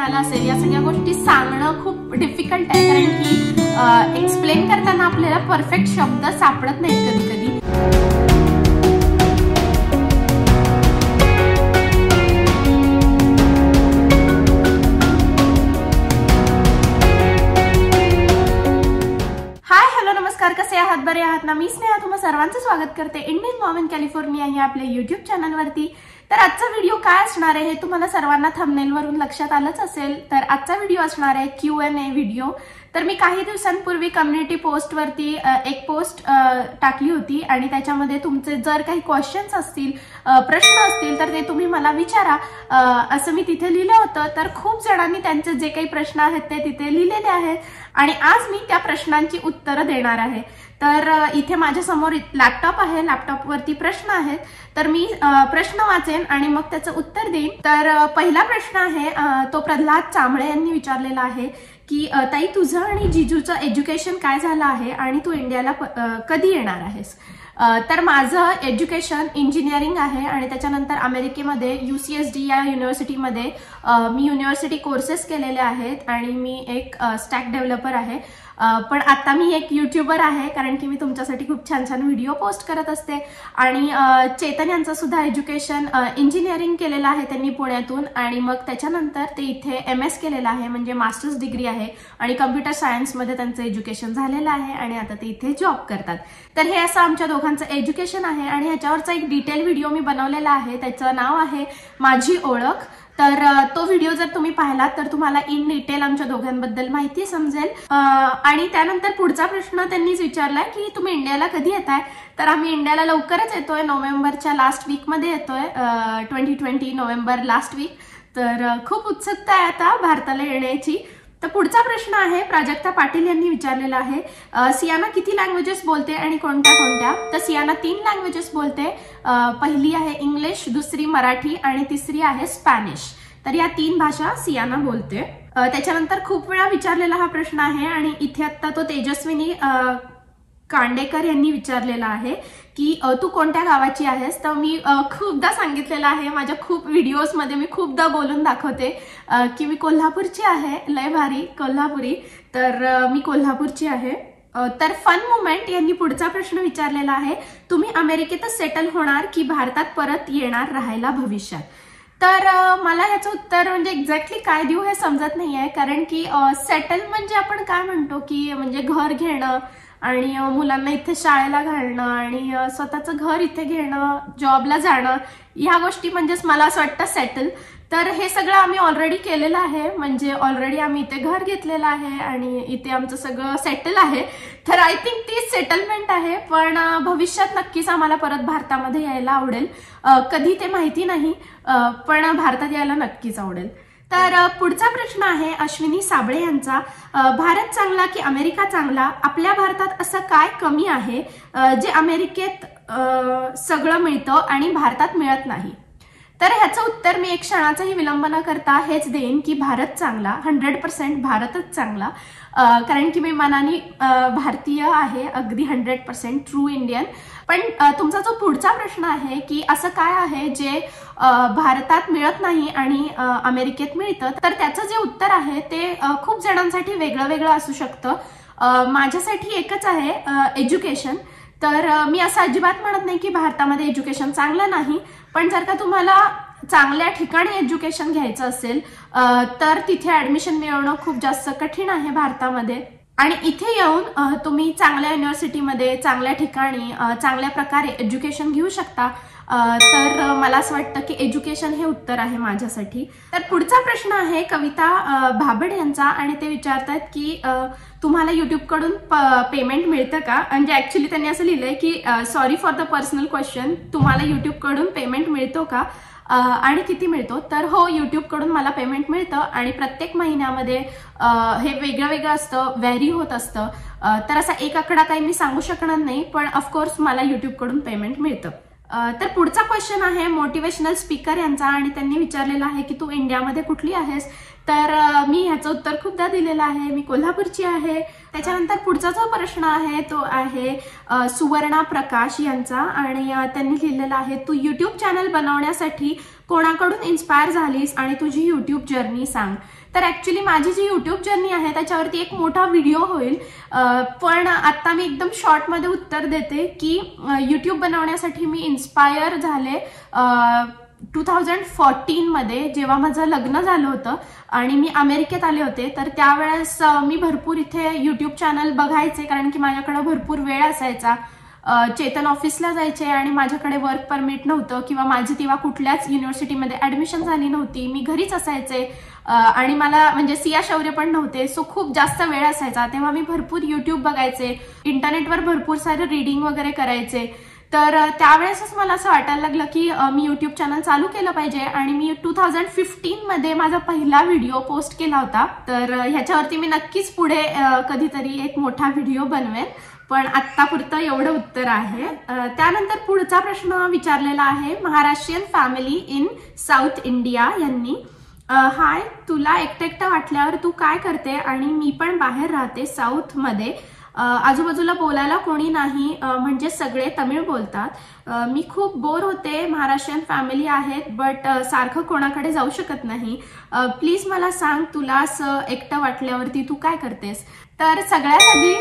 मिळाला असेल या सगळ्या गोष्टी सांगणं खूप डिफिकल्ट आहे. कारण की एक्सप्लेन करताना आपल्याला परफेक्ट शब्द सापडत नाहीत कधी कधी. नमस्कार कसे आहात? बरे आहात ना? मी स्नेहा तुम्हा सर्वांचं स्वागत करते. इंडियन वॉमेन कॅलिफोर्निया या आपल्या युट्यूब चॅनलवरती तर आजचा व्हिडिओ काय असणार आहे हे तुम्हाला सर्वांना थंबनेलवरून लक्षात आलंच असेल. तर आजचा व्हिडिओ असणार आहे क्यू एन ए व्हिडिओ तर मी काही दिवसांपूर्वी कम्युनिटी पोस्टवरती एक पोस्ट टाकली होती आणि त्याच्यामध्ये तुमचे जर काही क्वेश्चन्स असतील प्रश्न असतील तर ते तुम्ही मला विचारा. असं मी तिथे लिहिलं होतं. तर खूप जणांनी त्यांचे जे काही प्रश्न आहेत ते तिथे लिहिलेले आहेत. आणि आज मी त्या प्रश्नांची उत्तरं देणार आहे. तर इथे माझ्यासमोर लॅपटॉप आहे. लॅपटॉपवरती प्रश्न आहेत. तर मी प्रश्न वाचेन आणि मग त्याचं उत्तर देईन. तर पहिला प्रश्न आहे तो प्रल्हाद चांबळे यांनी विचारलेला आहे की ताई तुझं आणि जिजूचं एज्युकेशन काय झालं आहे आणि तू इंडियाला कधी येणार आहेस? तर माझं एज्युकेशन इंजिनिअरिंग आहे आणि त्याच्यानंतर अमेरिकेमध्ये यू सी एस डी या युनिव्हर्सिटीमध्ये मी युनिव्हर्सिटी कोर्सेस केलेले आहेत आणि मी एक स्टॅक डेव्हलपर आहे. पण आता मी एक युट्यूबर आहे कारण की मी तुमच्यासाठी खूप छान छान व्हिडिओ पोस्ट करत असते. आणि चेतन यांचं सुद्धा एज्युकेशन इंजिनिअरिंग केलेलं आहे त्यांनी पुण्यातून. आणि मग त्याच्यानंतर ते इथे एम एस केलेलं आहे म्हणजे मास्टर्स डिग्री आहे. आणि कम्प्युटर सायन्समध्ये त्यांचं एज्युकेशन झालेलं आहे आणि आता ते इथे जॉब करतात. तर हे असं आमच्या दोघांचं एज्युकेशन आहे. आणि ह्याच्यावरचा एक डिटेल व्हिडिओ मी बनवलेला आहे. त्याचं नाव आहे माझी ओळख. तर तो व्हिडिओ जर तुम्ही पाहिलात तर तुम्हाला इन डिटेल आमच्या दोघांबद्दल माहिती समजेल. आणि त्यानंतर पुढचा प्रश्न त्यांनीच विचारलाय की तुम्ही इंडियाला कधी येताय? तर आम्ही इंडियाला लवकरच येतोय. नोव्हेंबरच्या लास्ट वीकमध्ये येतोय. Twenty twenty November last week तर खूप उत्सुकता आहे आता भारताला येण्याची. तर पुढचा प्रश्न आहे प्राजक्ता पाटील यांनी विचारलेला आहे सियाना किती लँग्वेजेस बोलते आणि कोणत्या कोणत्या? तर सियाना तीन लँग्वेजेस बोलते पहिली आहे इंग्लिश दुसरी मराठी आणि तिसरी आहे स्पॅनिश. तर या तीन भाषा सियाना बोलते. त्याच्यानंतर खूप वेळा विचारलेला हा प्रश्न आहे आणि इथे आता तो तेजस्विनी कांडेकर यांनी विचारलेला आहे की तू कोणत्या गावाची आहेस? तर मी खूपदा सांगितलेलं आहे माझ्या खूप व्हिडिओजमध्ये मी खूपदा बोलून दाखवते की मी कोल्हापूरची आहे लय भारी कोल्हापुरी. तर मी कोल्हापूरची आहे. तर फन मुमेंट यांनी पुढचा प्रश्न विचारलेला आहे तुम्ही अमेरिकेतच सेटल होणार की भारतात परत येणार राहायला भविष्यात? तर मला याचं उत्तर म्हणजे एक्झॅक्टली काय देऊ हे समजत नाही आहे कारण की सेटल म्हणजे आपण काय म्हणतो की म्हणजे घर घेणं आणि मुलांना इथे शाळेला घालणं आणि स्वतःचं घर इथे घेणं जॉबला जाणं ह्या गोष्टी म्हणजेच मला असं वाटतं सेटल तर हे सगळं आम्ही ऑलरेडी केलेलं आहे. म्हणजे ऑलरेडी आम्ही इथे घर घेतलेलं आहे आणि इथे आमचं सगळं सेटल आहे. तर आय थिंक ती सेटलमेंट आहे. पण भविष्यात नक्कीच आम्हाला परत भारतामध्ये यायला आवडेल. कधी ते माहिती नाही. पण भारतात यायला नक्कीच आवडेल. तर पुढचा प्रश्न आहे अश्विनी साबळे यांचा. भारत चांगला की अमेरिका चांगला? आपल्या भारतात असं काय कमी आहे जे अमेरिकेत सगळं मिळतं आणि भारतात मिळत नाही? तर ह्याचं उत्तर मी एक क्षणाचाही विलंब न करता हेच देईन की भारत चांगला हंड्रेड पर्सेंट भारतच चांगला. कारण की मी मनाने भारतीय आहे अगदी हंड्रेड पर्सेंट ट्रू इंडियन. पण तुमचा जो पुढचा प्रश्न आहे की असं काय आहे जे भारतात मिळत नाही आणि अमेरिकेत मिळतं. तर त्याचं जे उत्तर आहे ते खूप जणांसाठी वेगळं वेगळं असू शकतं. माझ्यासाठी एकच आहे एज्युकेशन. तर मी असं अजिबात म्हणत नाही की भारतामध्ये एज्युकेशन चांगलं नाही पण जर का तुम्हाला चांगल्या ठिकाणी एज्युकेशन घ्यायचं असेल तर तिथे ऍडमिशन मिळवणं खूप जास्त कठीण आहे भारतामध्ये. आणि इथे येऊन तुम्ही चांगल्या युनिव्हर्सिटीमध्ये चांगल्या ठिकाणी चांगल्या प्रकारे एज्युकेशन घेऊ शकता. तर मला असं वाटतं की एज्युकेशन हे उत्तर आहे माझ्यासाठी. तर पुढचा प्रश्न आहे कविता भाबड यांचा आणि ते विचारतात की तुम्हाला तुम्हाला युट्यूबकडून पेमेंट मिळतं का? म्हणजे ऍक्च्युली त्यांनी असं लिहिलंय की sorry for the personal question तुम्हाला युट्यूबकडून पेमेंट मिळतो का? आणि किती मिळतो? तर हो युट्यूबकडून मला पेमेंट मिळतं आणि प्रत्येक महिन्यामध्ये हे वेगळं वेगळं असतं व्हॅरी होत असतं. तर असा एक आकडा काही मी सांगू शकणार नाही पण ऑफकोर्स मला युट्यूबकडून पेमेंट मिळतं. तर पुढचा क्वेश्चन आहे मोटिवेशनल स्पीकर यांचा आणि त्यांनी विचारलेला आहे की तू इंडियामध्ये कुठली आहेस? तर मी ह्याचं उत्तर खूपदा दिलेलं आहे. मी कोल्हापूरची आहे. त्याच्यानंतर पुढचा जो प्रश्न आहे तो आहे सुवर्णा प्रकाश यांचा. आणि त्यांनी लिहिलेला आहे तू युट्यूब चॅनल बनवण्यासाठी कोणाकडून इन्स्पायर झालीस आणि तुझी युट्यूब जर्नी सांग. तर ऍक्च्युली माझी जी युट्यूब जर्नी आहे त्याच्यावरती एक मोठा व्हिडिओ होईल. पण आत्ता मी एकदम शॉर्टमध्ये उत्तर देते की युट्यूब बनवण्यासाठी मी इन्स्पायर झाले टू थाउजंड फोर्टीनमध्ये जेव्हा माझं लग्न झालं होतं आणि मी अमेरिकेत आले होते. तर त्यावेळेस मी भरपूर इथे युट्यूब चॅनल बघायचे कारण की माझ्याकडं भरपूर वेळ असायचा. चेतन ऑफिसला जायचे आणि माझ्याकडे वर्क परमिट नव्हतं किंवा माझी तेव्हा कुठल्याच युनिव्हर्सिटीमध्ये ऍडमिशन झाली नव्हती. मी घरीच असायचे. आणि मला म्हणजे सिया शौर्य पण नव्हते. सो खूप जास्त वेळ असायचा. तेव्हा मी भरपूर युट्यूब बघायचे. इंटरनेटवर भरपूर सारे रीडिंग वगैरे करायचे. तर त्यावेळेसच मला असं वाटायला लागलं की मी युट्यूब चॅनल चालू केलं पाहिजे. आणि मी टू थाउजंड फिफ्टीनमध्ये माझा पहिला व्हिडिओ पोस्ट केला होता. तर ह्याच्यावरती मी नक्कीच पुढे कधीतरी एक मोठा व्हिडिओ बनवेन. पण आत्तापुरतं एवढं उत्तर आहे. त्यानंतर पुढचा प्रश्न विचारलेला आहे. Maharashtrian family in south India यांनी हाय तुला एकटं एकटं वाटल्यावर तू काय करते आणि मी पण बाहेर राहते साऊथमध्ये? आजूबाजूला बोलायला कोणी नाही म्हणजे सगळे तमिळ बोलतात. मी खूप बोर होते महाराष्ट्रीयन फॅमिली आहेत बट सारखं कोणाकडे जाऊ शकत नाही. प्लीज मला सांग तुला असं एकटं वाटल्यावरती तू काय करतेस? तर सगळ्यात आधी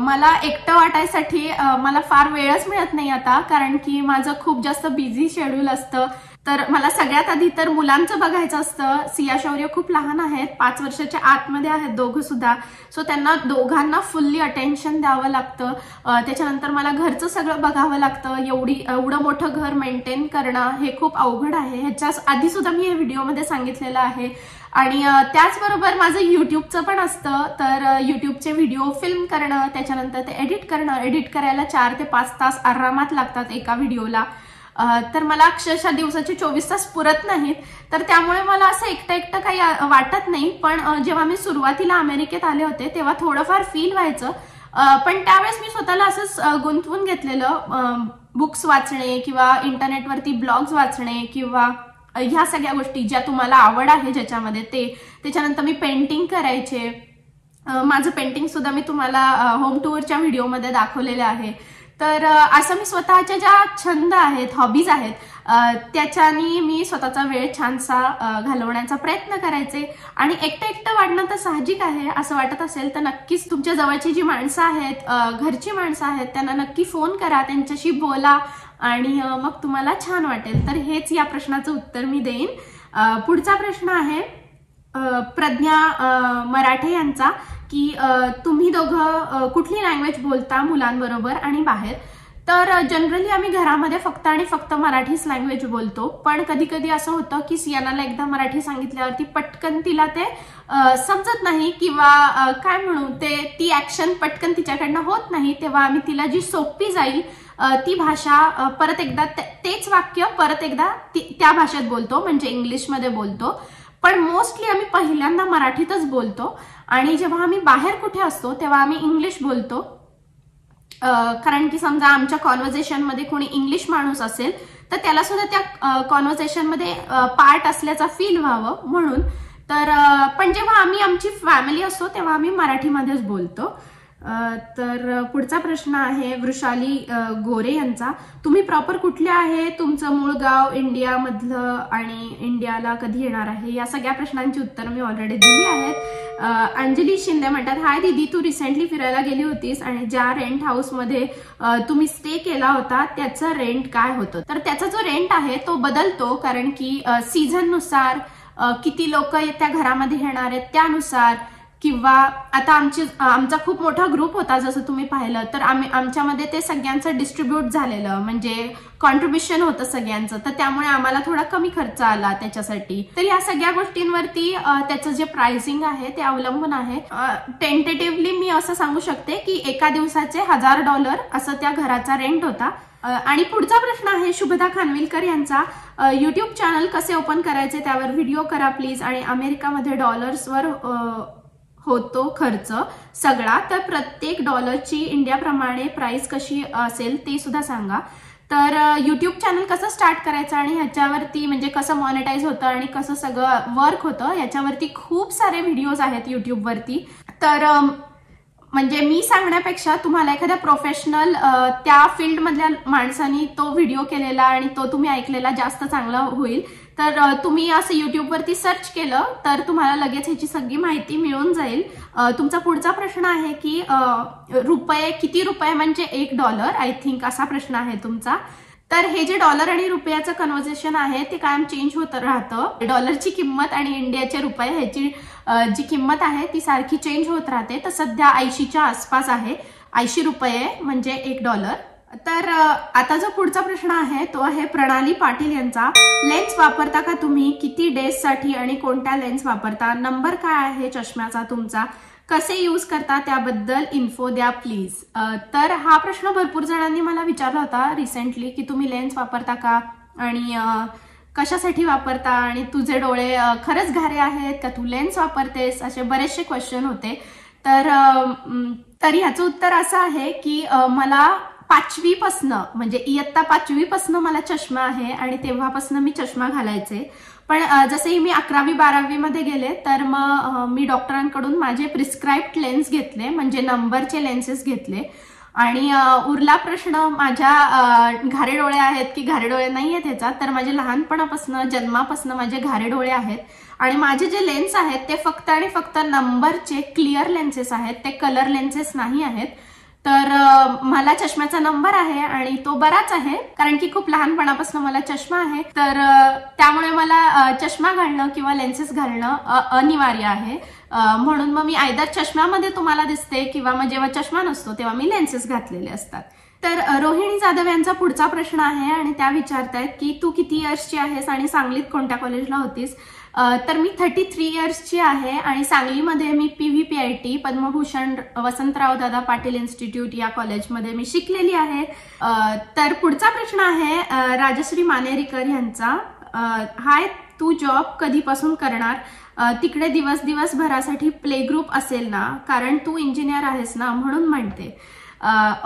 मला एकटं वाटायसाठी मला फार वेळच मिळत नाही आता कारण की माझं खूप जास्त बिझी शेड्यूल असतं. तर मला सगळ्यात आधी तर मुलांचं बघायचं असतं. सिया शौर्य खूप लहान आहेत. पाच वर्षाच्या आतमध्ये आहेत दोघं सुद्धा. सो त्यांना दोघांना फुल्ली अटेन्शन द्यावं लागतं. त्याच्यानंतर मला घरचं सगळं बघावं लागतं. एवढी एवढं मोठं घर मेंटेन करणं हे खूप अवघड आहे. ह्याच्या आधी सुद्धा मी हे व्हिडिओमध्ये सांगितलेलं आहे. आणि त्याचबरोबर माझं युट्यूबचं पण असतं. तर युट्यूबचे व्हिडिओ फिल्म करणं त्याच्यानंतर ते एडिट करणं एडिट करायला चार ते पाच तास आरामात लागतात एका व्हिडिओला. तर मला अक्षरशः दिवसाचे चोवीस तास पुरत नाहीत. तर त्यामुळे मला असं एकटं एकटं काही वाटत नाही. पण जेव्हा मी सुरुवातीला अमेरिकेत आले होते तेव्हा थोडंफार फील व्हायचं. पण त्यावेळेस मी स्वतःला असंच गुंतवून घेतलेलं. बुक्स वाचणे किंवा इंटरनेटवरती ब्लॉग्स वाचणे किंवा ह्या सगळ्या गोष्टी ज्या तुम्हाला आवड आहे ज्याच्यामध्ये ते त्याच्यानंतर मी पेंटिंग करायचे. माझं पेंटिंग सुद्धा मी तुम्हाला होम टूरच्या व्हिडिओमध्ये दाखवलेलं आहे. तर असं मी स्वतःच्या ज्या छंद आहेत हॉबीज आहेत त्याच्यानी मी स्वतःचा वेळ छानसा घालवण्याचा प्रयत्न करायचे. आणि एकटं एकटं वाढणं तर साहजिक आहे असं वाटत असेल तर नक्कीच तुमच्या जवळची जी माणसं आहेत घरची माणसं आहेत त्यांना नक्की फोन करा त्यांच्याशी बोला. आणि मग तुम्हाला छान वाटेल. तर हेच या प्रश्नाचं उत्तर मी देईन. पुढचा प्रश्न आहे प्रज्ञा मराठे यांचा की तुम्ही दोघं कुठली लँग्वेज बोलता मुलांबरोबर आणि बाहेर? तर जनरली आम्ही घरामध्ये फक्त आणि फक्त मराठीच लँग्वेज बोलतो. पण कधी कधी असं होतं की सियानाला एकदा मराठी सांगितल्यावरती पटकन तिला ते समजत नाही किंवा काय म्हणू ते ती ऍक्शन पटकन तिच्याकडनं होत नाही तेव्हा आम्ही तिला जी सोपी जाईल ती भाषा परत एकदा तेच वाक्य परत एकदा त्या भाषेत बोलतो म्हणजे इंग्लिशमध्ये बोलतो. पण मोस्टली आम्ही पहिल्यांदा मराठीतच बोलतो. आणि जेव्हा आम्ही बाहेर कुठे असतो तेव्हा आम्ही इंग्लिश बोलतो. कारण की समजा आमच्या कॉन्व्हर्झेशनमध्ये कोणी इंग्लिश माणूस असेल तर त्याला सुद्धा त्या कॉन्व्हर्झेशनमध्ये पार्ट असल्याचा फील व्हावं म्हणून. तर पण जेव्हा आम्ही आमची फॅमिली असतो तेव्हा आम्ही मराठीमध्येच बोलतो. तर पुढचा प्रश्न आहे वृषाली गोरे यांचा. तुम्ही प्रॉपर कुठले आहे? तुमचं मूळ गाव इंडियामधलं आणि इंडियाला कधी येणार आहे? या सगळ्या प्रश्नांची उत्तरं मी ऑलरेडी दिली आहेत. अंजली शिंदे म्हणतात हाय दिदी तू रिसेंटली फिरायला गेली होतीस आणि ज्या रेंट हाऊसमध्ये तुम्ही स्टे केला होता त्याचं रेंट काय होतं? तर त्याचा जो रेंट आहे तो बदलतो कारण की सीझननुसार किती लोक त्या घरामध्ये येणार आहेत त्यानुसार किंवा आता आमची आमचा खूप मोठा ग्रुप होता जसं तुम्ही पाहिलं तर आम्ही आमच्यामध्ये ते सगळ्यांचं डिस्ट्रीब्यूट झालेलं म्हणजे कॉन्ट्रीब्युशन होतं सगळ्यांचं. तर त्यामुळे आम्हाला थोडा कमी खर्च आला त्याच्यासाठी. तर या सगळ्या गोष्टींवरती त्याचं जे प्राइसिंग आहे ते अवलंबून आहे. टेंटेटिव्हली मी असं सांगू शकते की एका दिवसाचे हजार डॉलर असं त्या घराचा रेंट होता. आणि पुढचा प्रश्न आहे शुभदा खानविलकर यांचा युट्यूब चॅनल कसे ओपन करायचे त्यावर व्हिडिओ करा प्लीज आणि अमेरिकामध्ये डॉलर्सवर होतो खर्च. सगळा तर प्रत्येक डॉलरची इंडियाप्रमाणे प्राइस कशी असेल ते सुद्धा सांगा. तर युट्यूब चॅनल कसं स्टार्ट करायचं आणि ह्याच्यावरती म्हणजे कसं मॉनिटाईज होतं आणि कसं सगळं वर्क होतं याच्यावरती खूप सारे व्हिडिओज आहेत युट्यूबवरती तर म्हणजे मी सांगण्यापेक्षा तुम्हाला एखाद्या प्रोफेशनल त्या फील्डमधल्या माणसानी तो व्हिडिओ केलेला आणि तो तुम्ही ऐकलेला जास्त चांगला होईल. तर तुम्ही असं युट्यूबवरती सर्च केलं तर तुम्हाला लगेच ह्याची सगळी माहिती मिळून जाईल. तुमचा पुढचा प्रश्न आहे की रुपये किती रुपये म्हणजे एक डॉलर आय थिंक असा प्रश्न आहे तुमचा. तर हे जे डॉलर आणि रुपयाचं कन्व्हर्सेशन आहे ते कायम चेंज होत राहतं. डॉलरची किंमत आणि इंडियाचे रुपये ह्याची जी किंमत आहे ती सारखी चेंज होत राहते. तर सध्या ऐंशीच्या आसपास आहे. ऐंशी रुपये म्हणजे एक डॉलर. तर आता जो पुढचा प्रश्न आहे तो आहे प्रणाली पाटील यांचा. लेन्स वापरता का तुम्ही? किती डेजसाठी आणि कोणत्या लेन्स वापरता? नंबर काय आहे? चष्म्याचा तुमचा? कसे यूज करता त्याबद्दल इन्फो द्या प्लीज तर हा प्रश्न भरपूर जणांनी मला विचारला होता रिसेंटली की तुम्ही लेन्स वापरता का? आणि कशासाठी वापरता? आणि तुझे डोळे खरंच घारे आहेत का? तू लेन्स वापरतेस? असे बरेचसे क्वेश्चन होते. तर तर ह्याचं उत्तर असं आहे की मला पाचवीपासनं म्हणजे इयत्ता पाचवीपासनं मला चष्मा आहे आणि तेव्हापासनं मी चष्मा घालायचे. पण अ, जसे मी अकरावी बारावी मध्ये गेले तर मग मी डॉक्टरांकडून माझे प्रिस्क्राईब्ड लेन्स घेतले म्हणजे नंबरचे लेन्सेस घेतले. आणि उरला प्रश्न माझ्या घारे डोळे आहेत की घारे डोळे नाही आहेत ह्याचा तर माझे लहानपणापासून जन्मापासून माझे घारे डोळे आहेत. आणि माझे जे लेन्स आहेत ते फक्त आणि फक्त नंबरचे क्लिअर लेन्सेस आहेत ते कलर लेन्सेस नाही आहेत. तर मला चष्म्याचा नंबर आहे आणि तो बराच आहे कारण की खूप लहानपणापासून मला चष्मा आहे. तर त्यामुळे मला चष्मा घालणं किंवा लेन्सेस घालणं अनिवार्य आहे. म्हणून मग मी आयदर चष्म्यामध्ये तुम्हाला दिसते किंवा मग जेव्हा चष्मा नसतो तेव्हा मी लेन्सेस घातलेले असतात. तर रोहिणी जाधव यांचा पुढचा प्रश्न आहे आणि त्या विचारतायत की तू किती इयर्सची आहेस आणि सांगलीत कोणत्या कॉलेजला होतीस? तर मी थर्टी थ्री इयर्सची आहे आणि सांगलीमध्ये मी P V P I T Padmabhushan Vasantrao Dada Patil institute या कॉलेजमध्ये मी शिकलेली आहे. तर पुढचा प्रश्न आहे राजश्री मानेरीकर यांचा. हाय तू जॉब कधीपासून करणार? तिकडे दिवस दिवसभरासाठी प्ले ग्रुप असेल ना कारण तू इंजिनियर आहेस ना म्हणून म्हणते.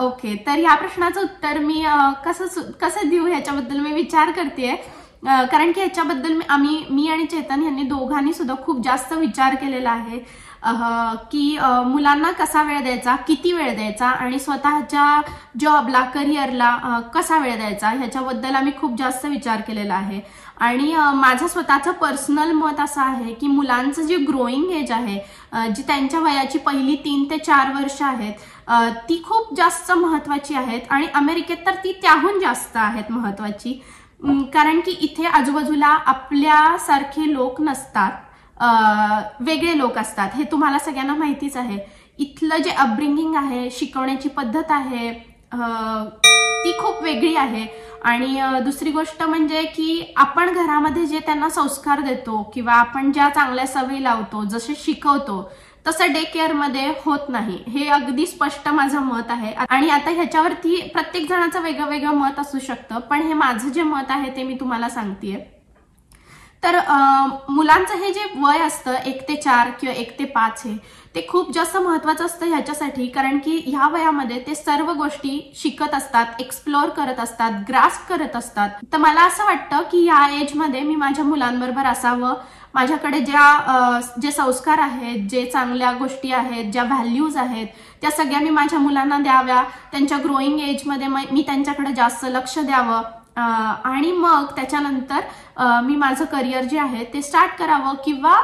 ओके तर या प्रश्नाचं उत्तर मी कसं सु- कसं देऊ ह्याच्याबद्दल मी विचार करते कारण की ह्याच्याबद्दल मी- आम्ही मी आणि चेतन यांनी दोघांनी सुद्धा खूप जास्त विचार केलेला आहे. की मुलांना कसा वेळ द्यायचा किती वेळ द्यायचा आणि स्वतःच्या जॉबला करिअरला कसा वेळ द्यायचा ह्याच्याबद्दल आम्ही खूप जास्त विचार केलेला आहे. आणि माझं स्वतःचं पर्सनल मत असं आहे की मुलांचं जे ग्रोईंग एज आहे जी त्यांच्या वयाची पहिली तीन ते चार वर्ष आहेत ती खूप जास्त महत्वाची आहेत. आणि अमेरिकेत तर ती त्याहून जास्त आहेत महत्वाची कारण की इथे आजूबाजूला आपल्यासारखे लोक नसतात वेगळे लोक असतात. हे तुम्हाला सगळ्यांना माहितीच आहे. इथलं जे अपब्रिंगिंग आहे शिकवण्याची पद्धत आहे ती खूप वेगळी आहे. आणि दुसरी गोष्ट म्हणजे की आपण घरामध्ये जे त्यांना संस्कार देतो किंवा आपण ज्या चांगल्या सवयी लावतो जसे शिकवतो तसं डे केअरमध्ये होत नाही. हे अगदी स्पष्ट माझं मत आहे. आणि आता ह्याच्यावरती प्रत्येक जणाचं वेगळं वेगळं मत असू शकतं. पण हे माझं जे मत आहे ते मी तुम्हाला सांगतेय. तर मुलांचं हे जे वय असतं एक ते चार किंवा एक ते पाच हे ते खूप जास्त महत्वाचं असतं ह्याच्यासाठी. कारण की ह्या वयामध्ये ते सर्व गोष्टी शिकत असतात एक्सप्लोअर करत असतात ग्रास्प करत असतात. तर मला असं वाटतं की या एजमध्ये मी माझ्या मुलांबरोबर असावं. माझ्याकडे ज्या जे संस्कार आहेत जे चांगल्या गोष्टी आहेत ज्या व्हॅल्यूज आहेत त्या सगळ्या मी माझ्या मुलांना द्याव्या त्यांच्या ग्रोईंग एजमध्ये मी त्यांच्याकडे जास्त लक्ष द्यावं आणि मग त्याच्यानंतर मी माझं करिअर जे आहे ते स्टार्ट करावं किंवा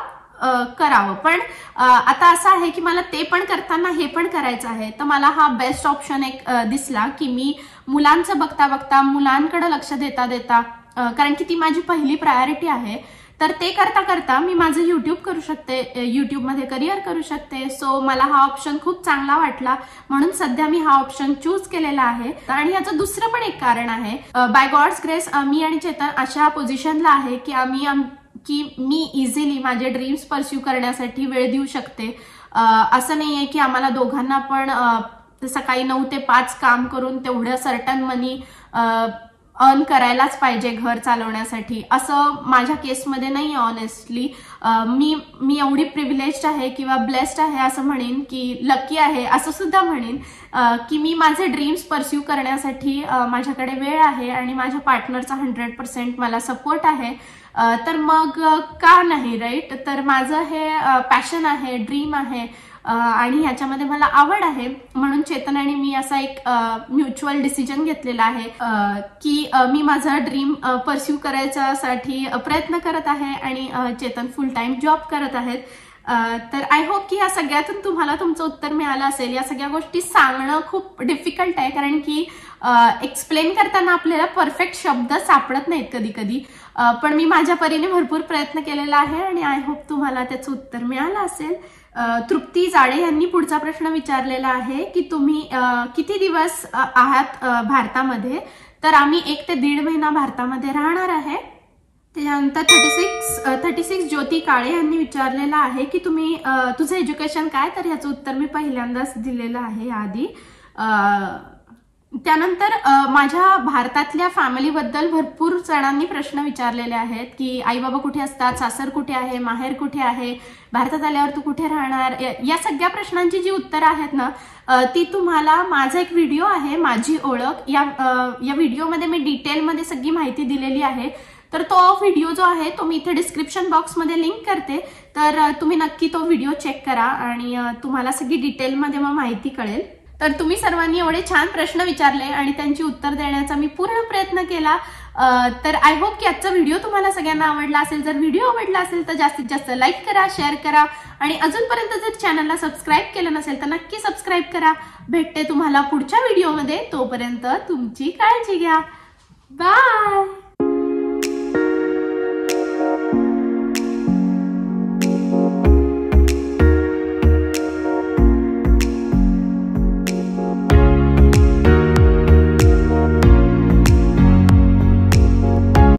करावं. पण आता असं आहे की मला ते पण करताना हे पण करायचं आहे. तर मला हा बेस्ट ऑप्शन एक दिसला की मी मुलांचं बघता बघता मुलांकडे लक्ष देता देता कारण की ती माझी पहिली प्रायोरिटी आहे. तर ते करता करता मी माझं युट्यूब करू शकते युट्यूबमध्ये करिअर करू शकते. सो मला हा ऑप्शन खूप चांगला वाटला. म्हणून सध्या मी हा ऑप्शन चूज केलेला आहे. आणि याचं दुसरं पण एक कारण आहे. बाय गॉड्स ग्रेस मी आणि चेतन अशा पोझिशनला आहे की आम्ही की मी इझिली माझे ड्रीम्स परस्यू करण्यासाठी वेळ देऊ शकते. असं नाही आहे की आम्हाला दोघांना पण सकाळी नऊ ते पाच काम करून तेवढं सर्टन मनी अर्न करायलाच पाहिजे घर चालवण्यासाठी. असं माझ्या केसमध्ये नाही ऑनेस्टली मी मी एवढी प्रिव्हिलेज आहे किंवा ब्लेस्ड आहे असं म्हणेन की लकी आहे असं सुद्धा म्हणेन. की मी माझे ड्रीम्स परस्यू करण्यासाठी माझ्याकडे वेळ आहे आणि माझ्या पार्टनरचा हंड्रेड पर्सेंट मला सपोर्ट आहे. तर मग का नाही राईट तर माझं हे पॅशन आहे ड्रीम आहे. आणि ह्याच्यामध्ये मला आवड आहे. म्हणून चेतन आणि मी असा एक म्युच्युअल डिसिजन घेतलेला आहे की मी माझा ड्रीम परस्यू करायच्यासाठी प्रयत्न करत आहे आणि चेतन फुल टाइम जॉब करत आहेत. तर आय होप की या सगळ्यातून तुम्हाला तुमचं उत्तर मिळालं असेल. या सगळ्या गोष्टी सांगणं खूप डिफिकल्ट आहे. कारण की एक्सप्लेन करताना आपल्याला परफेक्ट शब्द सापडत नाहीत कधी कधी पण मी माझ्या परीने भरपूर प्रयत्न केलेला आहे आणि आय होप तुम्हाला त्याचं उत्तर मिळालं असेल. तृप्ती जाळे यांनी पुढचा प्रश्न विचारलेला आहे की तुम्ही किती दिवस आहात भारतामध्ये? तर आम्ही एक ते दीड महिना भारतामध्ये राहणार आहे. त्याच्यानंतर thirty six thirty six Jyoti Kale यांनी विचारलेलं आहे की तुम्ही तुझं एज्युकेशन काय? तर ह्याचं उत्तर मी पहिल्यांदाच दिलेलं आहे आधी त्यानंतर माझ्या भारतातल्या फॅमिलीबद्दल भरपूर जणांनी प्रश्न विचारलेले आहेत की आई बाबा कुठे असतात? सासर कुठे आहे? माहेर कुठे आहे? भारतात आल्यावर तू कुठे राहणार? या- या सगळ्या प्रश्नांची जी उत्तरं आहेत ना ती तुम्हाला माझा एक व्हिडिओ आहे माझी ओळख. या या व्हिडिओमध्ये मी डिटेलमध्ये सगळी माहिती दिलेली आहे. तर तो व्हिडिओ जो आहे तो मी इथे डिस्क्रिप्शन बॉक्समध्ये लिंक करते. तर तुम्ही नक्की तो व्हिडिओ चेक करा आणि तुम्हाला सगळी डिटेलमध्ये मग माहिती कळेल. तर तुम्ही सर्वांनी एवढे छान प्रश्न विचारले आणि त्यांची उत्तर देण्याचा मी पूर्ण प्रयत्न केला. तर आय होप की आजचा व्हिडिओ तुम्हाला सगळ्यांना आवडला असेल. जर व्हिडिओ आवडला असेल तर जास्तीत जास्त लाईक करा शेअर करा आणि अजूनपर्यंत जर चॅनलला सबस्क्राईब केलं नसेल तर नक्की सबस्क्राईब करा. भेटते तुम्हाला पुढच्या व्हिडिओमध्ये तोपर्यंत तुमची काळजी घ्या. बाय